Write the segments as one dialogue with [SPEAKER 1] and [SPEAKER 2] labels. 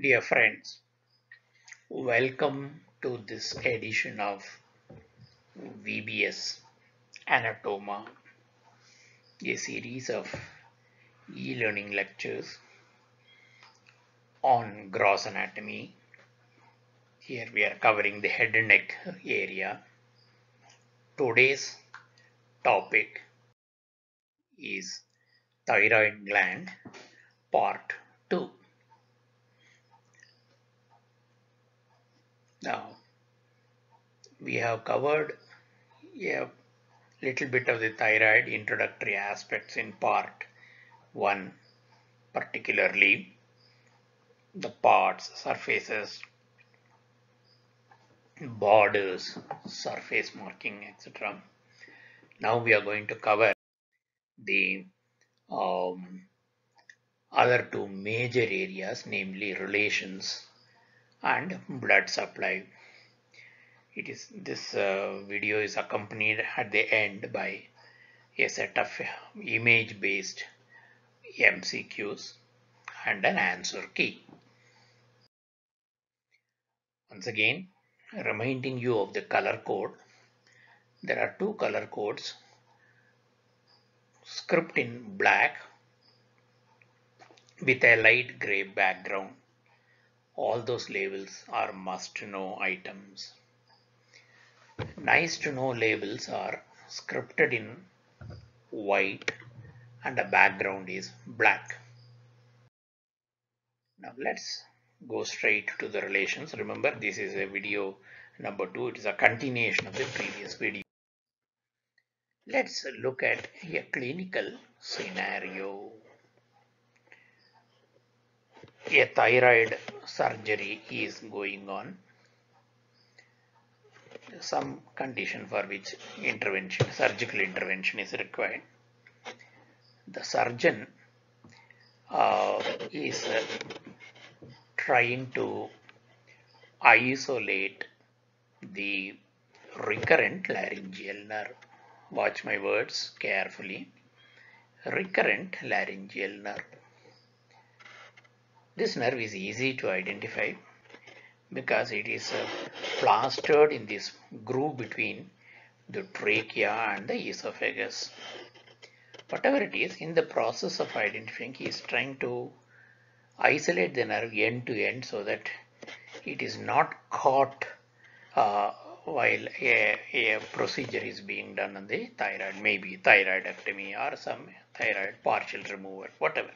[SPEAKER 1] Dear friends, welcome to this edition of VBS Anatoma, a series of e-learning lectures on gross anatomy. Here we are covering the head and neck area. Today's topic is thyroid gland part 2. Now, we have covered a little bit of the thyroid introductory aspects in part 1, particularly the parts, surfaces, borders, surface marking, etc. Now we are going to cover the um, other two major areas, namely relations and blood supply. It is this uh, video is accompanied at the end by a set of image-based MCQs and an answer key. Once again, reminding you of the color code. There are two color codes. Script in black with a light gray background. All those labels are must to know items. Nice to know labels are scripted in white and the background is black. Now let's go straight to the relations. Remember this is a video number two. It is a continuation of the previous video. Let's look at a clinical scenario. A thyroid surgery is going on. Some condition for which intervention, surgical intervention is required. The surgeon uh, is uh, trying to isolate the recurrent laryngeal nerve. Watch my words carefully. Recurrent laryngeal nerve. This nerve is easy to identify because it is uh, plastered in this groove between the trachea and the esophagus. Whatever it is, in the process of identifying, he is trying to isolate the nerve end to end so that it is not caught uh, while a, a procedure is being done on the thyroid, maybe thyroidectomy or some thyroid partial removal, whatever.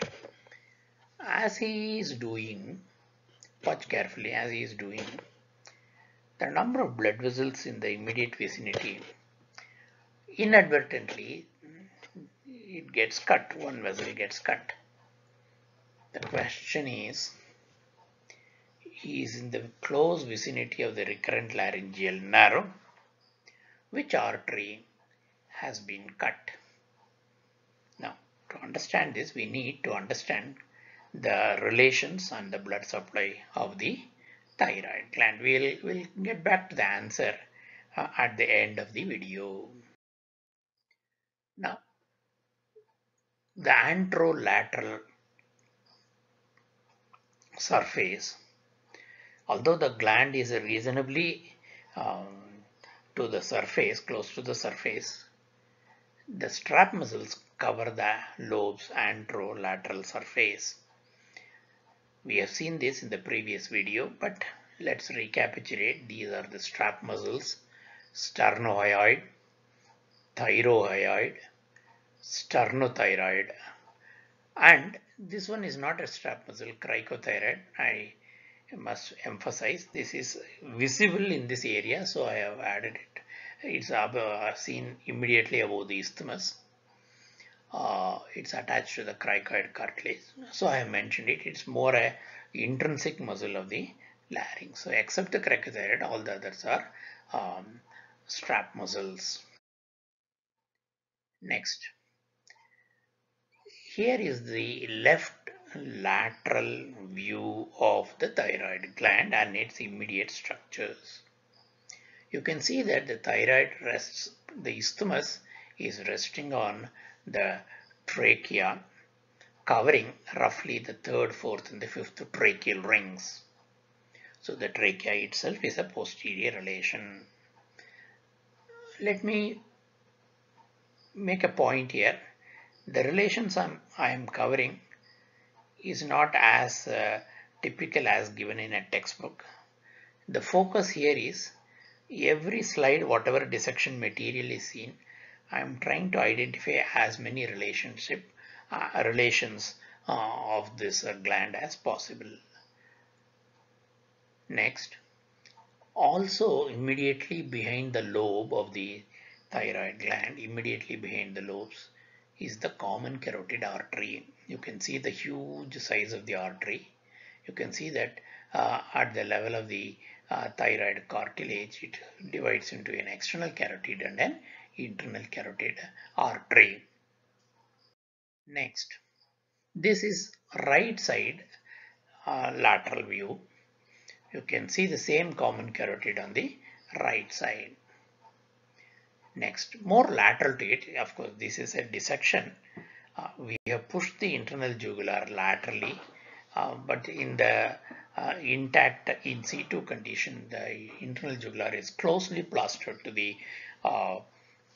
[SPEAKER 1] As he is doing, watch carefully, as he is doing, the number of blood vessels in the immediate vicinity, inadvertently, it gets cut, one vessel gets cut. The question is, he is in the close vicinity of the recurrent laryngeal nerve. Which artery has been cut? Now, to understand this, we need to understand the relations and the blood supply of the thyroid gland. We'll, we'll get back to the answer uh, at the end of the video. Now, the anterolateral surface although the gland is reasonably um, to the surface close to the surface the strap muscles cover the lobes anterolateral surface we have seen this in the previous video but let's recapitulate. These are the strap muscles. Sternohyoid thyrohyoid sternothyroid. And this one is not a strap muscle cricothyroid. I must emphasize this is visible in this area so i have added it. It's uh, seen immediately above the isthmus uh, it's attached to the cricoid cartilage. So i have mentioned it. It's more a intrinsic muscle of the larynx. So except the cricothyroid all the others are um, strap muscles. Next. Here is the left lateral view of the thyroid gland and its immediate structures. You can see that the thyroid rests, the isthmus is resting on the trachea covering roughly the third, fourth and the fifth tracheal rings. So the trachea itself is a posterior relation. Let me make a point here. The relations I'm, I am covering is not as uh, typical as given in a textbook. The focus here is every slide, whatever dissection material is seen, I am trying to identify as many relationship uh, relations uh, of this uh, gland as possible. Next, also immediately behind the lobe of the thyroid gland, immediately behind the lobes, is the common carotid artery. You can see the huge size of the artery. You can see that uh, at the level of the uh, thyroid cartilage, it divides into an external carotid and an internal carotid artery. Next, this is right side uh, lateral view you can see the same common carotid on the right side. Next, more lateral to it, of course, this is a dissection. Uh, we have pushed the internal jugular laterally, uh, but in the uh, intact in situ condition, the internal jugular is closely plastered to the uh,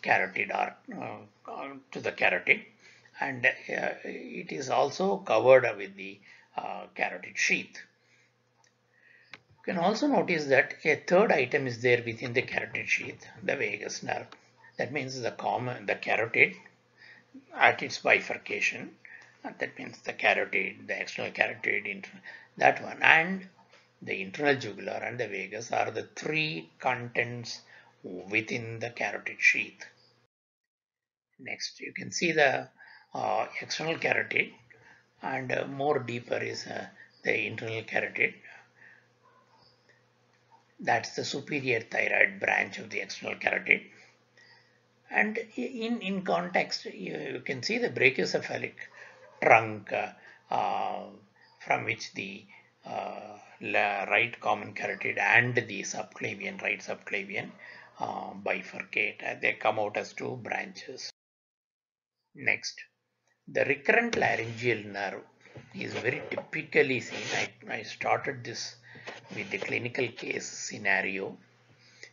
[SPEAKER 1] carotid or uh, to the carotid, and uh, it is also covered with the carotid sheath. You can also notice that a third item is there within the carotid sheath, the vagus nerve. That means the common, the carotid at its bifurcation. That means the carotid, the external carotid, that one, and the internal jugular and the vagus are the three contents within the carotid sheath. Next, you can see the uh, external carotid and uh, more deeper is uh, the internal carotid that's the superior thyroid branch of the external carotid. And in, in context, you, you can see the brachiocephalic trunk uh, uh, from which the uh, right common carotid and the subclavian, right subclavian uh, bifurcate. And they come out as two branches. Next, the recurrent laryngeal nerve is very typically seen. I, I started this with the clinical case scenario.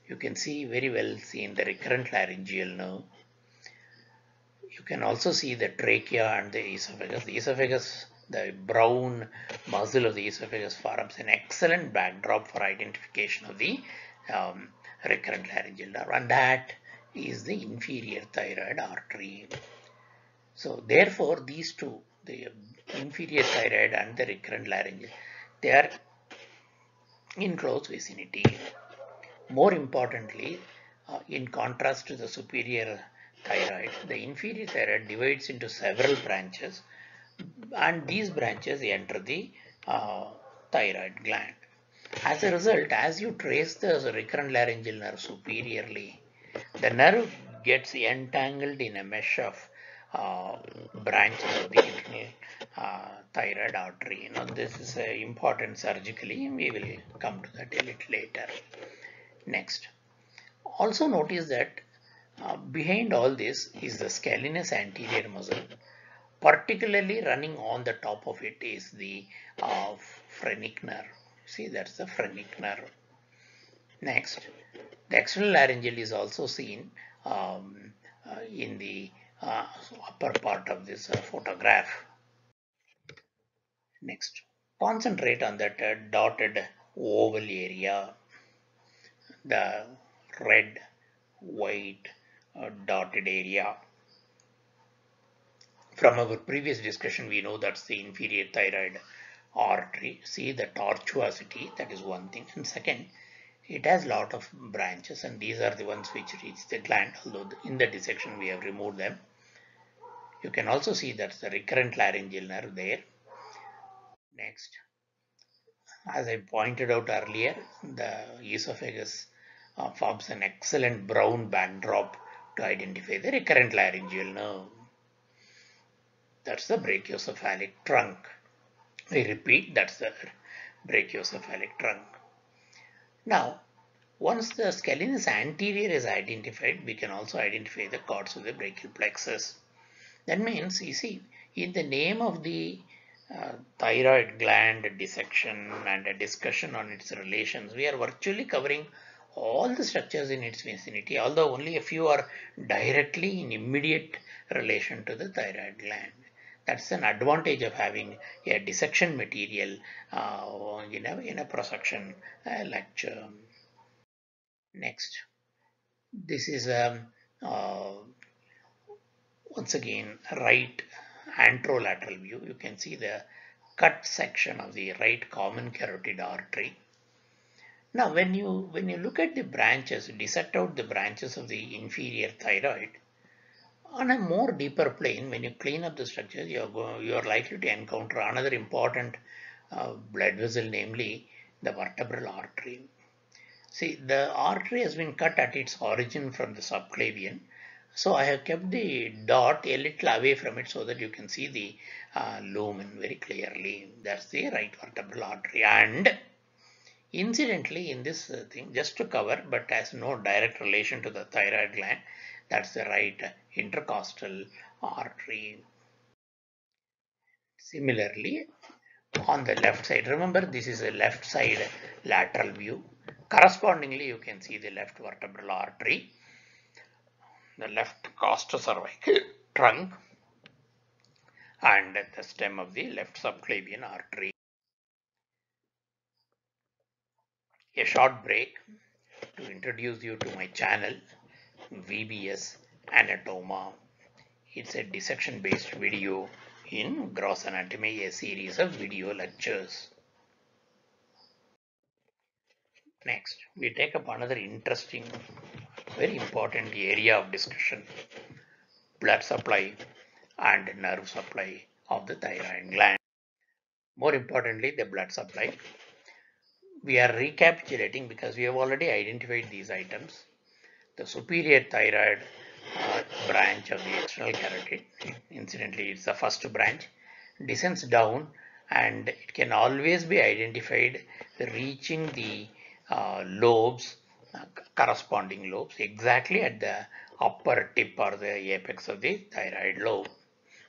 [SPEAKER 1] You can see very well seen the recurrent laryngeal nerve. You can also see the trachea and the esophagus. The esophagus, the brown muscle of the esophagus forms an excellent backdrop for identification of the um, recurrent laryngeal nerve and that is the inferior thyroid artery. So therefore these two, the inferior thyroid and the recurrent laryngeal, they are in close vicinity. More importantly, uh, in contrast to the superior thyroid, the inferior thyroid divides into several branches and these branches enter the uh, thyroid gland. As a result, as you trace the recurrent laryngeal nerve superiorly, the nerve gets entangled in a mesh of uh, branches of the internal uh, thyroid artery. You know, this is uh, important surgically. We will come to that a little later. Next, also notice that uh, behind all this is the scalenus anterior muscle. Particularly running on the top of it is the uh, phrenic nerve. See, that's the phrenic nerve. Next, the external laryngeal is also seen um, uh, in the uh, upper part of this uh, photograph. Next, concentrate on that uh, dotted oval area, the red, white uh, dotted area. From our previous discussion, we know that's the inferior thyroid artery. See the tortuosity, that is one thing. And second, it has a lot of branches and these are the ones which reach the gland, although in the dissection we have removed them. You can also see that's the recurrent laryngeal nerve there. Next, as I pointed out earlier, the esophagus uh, forms an excellent brown backdrop to identify the recurrent laryngeal nerve. That's the brachiocephalic trunk. I repeat, that's the brachiocephalic trunk. Now, once the scalenus anterior is identified, we can also identify the cords of the brachial plexus. That means, you see, in the name of the uh, thyroid gland dissection and a discussion on its relations, we are virtually covering all the structures in its vicinity, although only a few are directly in immediate relation to the thyroid gland. That's an advantage of having a dissection material uh, in, a, in a prosection uh, lecture. Next, this is um, uh, once again right anterolateral view. You can see the cut section of the right common carotid artery. Now, when you when you look at the branches, dissect out the branches of the inferior thyroid, on a more deeper plane, when you clean up the structures, you are, going, you are likely to encounter another important uh, blood vessel, namely the vertebral artery. See, the artery has been cut at its origin from the subclavian. So I have kept the dot a little away from it so that you can see the uh, lumen very clearly. That's the right vertebral artery. And incidentally, in this uh, thing, just to cover, but has no direct relation to the thyroid gland, that's the right intercostal artery. Similarly, on the left side, remember this is a left side lateral view. Correspondingly, you can see the left vertebral artery, the left costocervical trunk, and the stem of the left subclavian artery. A short break to introduce you to my channel VBS Anatoma. It's a dissection based video in gross anatomy, a series of video lectures. Next, we take up another interesting, very important area of discussion, blood supply and nerve supply of the thyroid gland. More importantly, the blood supply. We are recapitulating because we have already identified these items. The superior thyroid branch of the external carotid, incidentally it's the first branch, descends down and it can always be identified reaching the uh, lobes, uh, corresponding lobes, exactly at the upper tip or the apex of the thyroid lobe.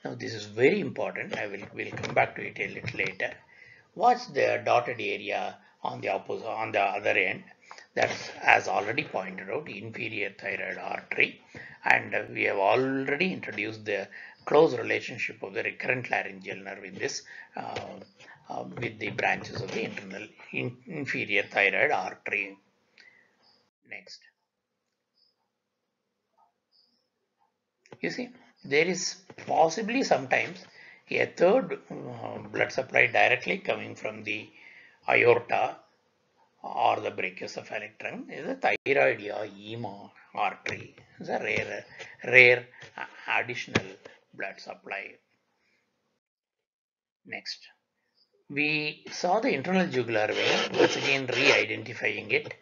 [SPEAKER 1] Now this is very important. I will will come back to it a little later. Watch the dotted area on the opposite on the other end. That's as already pointed out, inferior thyroid artery, and we have already introduced the close relationship of the recurrent laryngeal nerve in this uh, uh, with the branches of the internal in, inferior thyroid artery. Next. You see, there is possibly sometimes a third uh, blood supply directly coming from the aorta or the brachiocephalic trunk is a thyroidea artery. It's a rare, rare uh, additional blood supply. Next we saw the internal jugular vein, once again re-identifying it.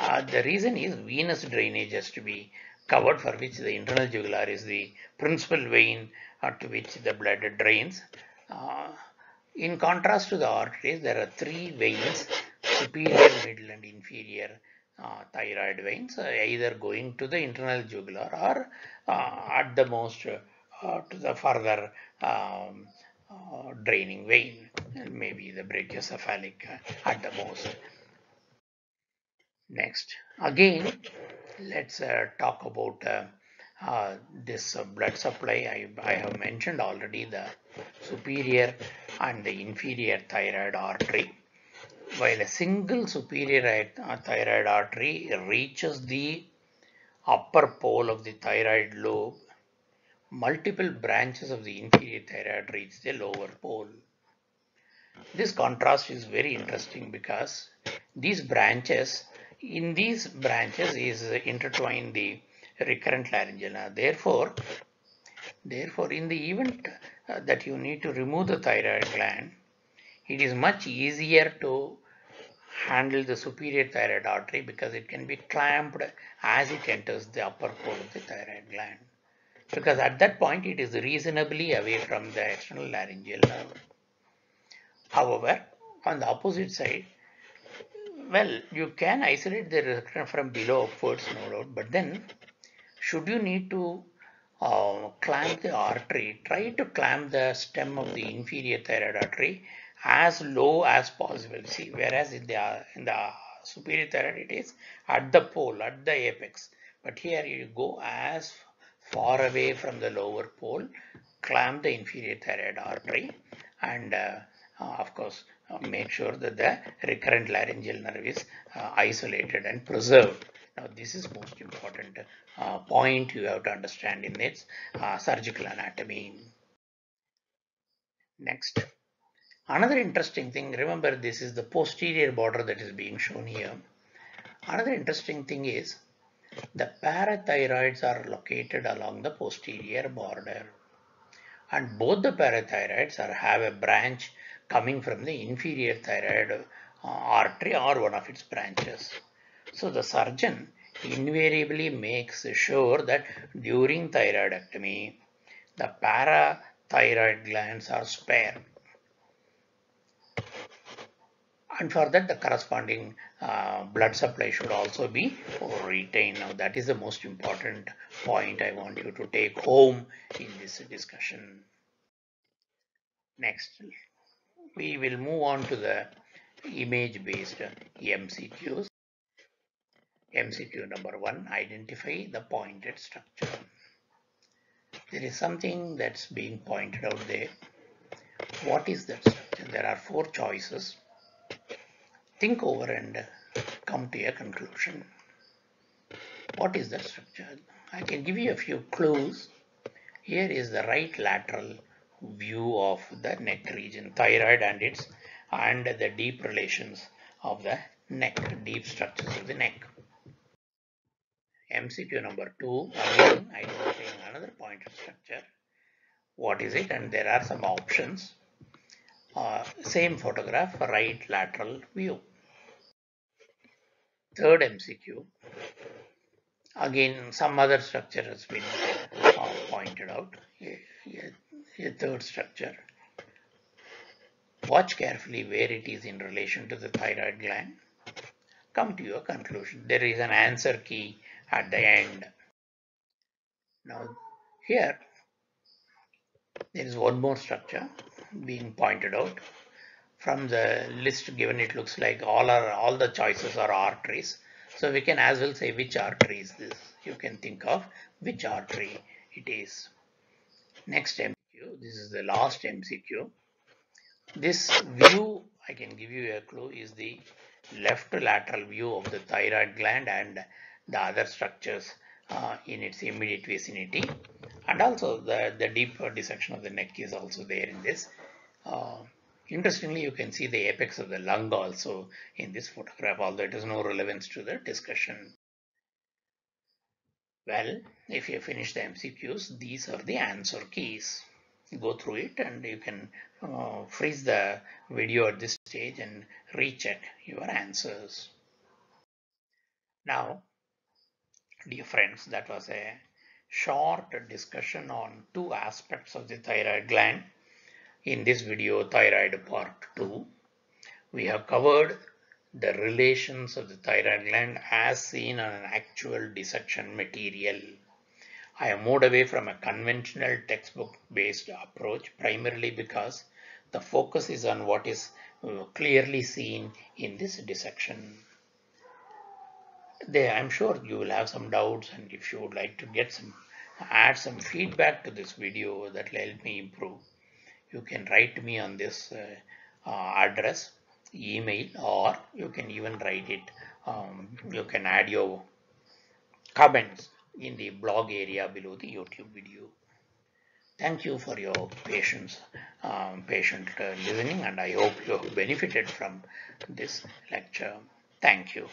[SPEAKER 1] Uh, the reason is venous drainage has to be covered for which the internal jugular is the principal vein to which the blood drains. Uh, in contrast to the arteries, there are three veins, superior, middle and inferior uh, thyroid veins, uh, either going to the internal jugular or uh, at the most to the further um, uh, draining vein and maybe the brachiocephalic uh, at the most. Next, again, let's uh, talk about uh, uh, this uh, blood supply. I, I have mentioned already the superior and the inferior thyroid artery. While a single superior thyroid artery reaches the upper pole of the thyroid lobe multiple branches of the inferior thyroid reach the lower pole. This contrast is very interesting because these branches, in these branches is intertwined the recurrent laryngeal. Therefore, therefore in the event uh, that you need to remove the thyroid gland, it is much easier to handle the superior thyroid artery because it can be clamped as it enters the upper pole of the thyroid gland because at that point it is reasonably away from the external laryngeal nerve. However, on the opposite side, well, you can isolate the recurrent from below upwards, no doubt, but then should you need to uh, clamp the artery, try to clamp the stem of the inferior thyroid artery as low as possible. See, whereas in the, in the superior thyroid it is at the pole, at the apex. But here you go as far away from the lower pole, clamp the inferior thyroid artery and uh, uh, of course uh, make sure that the recurrent laryngeal nerve is uh, isolated and preserved. Now this is most important uh, point you have to understand in its uh, surgical anatomy. Next, another interesting thing, remember this is the posterior border that is being shown here. Another interesting thing is the parathyroids are located along the posterior border and both the parathyroids are have a branch coming from the inferior thyroid uh, artery or one of its branches. So the surgeon invariably makes sure that during thyroidectomy, the parathyroid glands are spared. And for that, the corresponding uh, blood supply should also be retained. Now, that is the most important point I want you to take home in this discussion. Next, we will move on to the image-based MCQs. MCQ number one, identify the pointed structure. There is something that's being pointed out there. What is that structure? There are four choices. Think over and come to a conclusion. What is that structure? I can give you a few clues. Here is the right lateral view of the neck region, thyroid and its and the deep relations of the neck, deep structures of the neck. MCQ number 2, again identifying another pointed structure. What is it? And there are some options. Uh, same photograph, right lateral view. Third MCQ. Again, some other structure has been uh, pointed out. A, a, a third structure. Watch carefully where it is in relation to the thyroid gland. Come to your conclusion. There is an answer key at the end. Now here there is one more structure being pointed out. From the list given it looks like all are all the choices are arteries. So we can as well say which artery is this. You can think of which artery it is. Next MCQ, this is the last MCQ. This view, I can give you a clue, is the left lateral view of the thyroid gland and the other structures uh, in its immediate vicinity and also the, the deep dissection of the neck is also there in this. Uh, interestingly, you can see the apex of the lung also in this photograph, although it has no relevance to the discussion. Well, if you finish the MCQs, these are the answer keys. Go through it and you can uh, freeze the video at this stage and recheck your answers. Now, Dear friends, that was a short discussion on two aspects of the thyroid gland. In this video, thyroid part 2, we have covered the relations of the thyroid gland as seen on an actual dissection material. I have moved away from a conventional textbook based approach primarily because the focus is on what is uh, clearly seen in this dissection there I'm sure you will have some doubts and if you would like to get some add some feedback to this video that will help me improve you can write me on this uh, uh, address email or you can even write it um, you can add your comments in the blog area below the YouTube video. Thank you for your patience um, patient uh, listening and I hope you have benefited from this lecture. Thank you